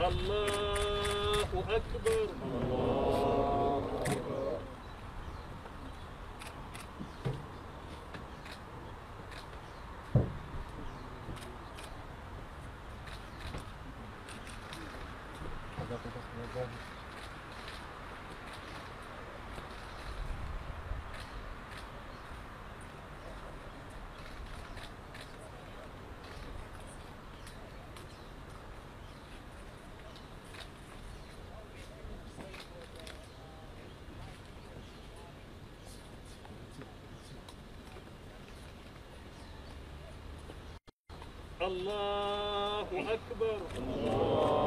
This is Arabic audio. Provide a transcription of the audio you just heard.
الله أكبر. الله أكبر. الله أكبر. الله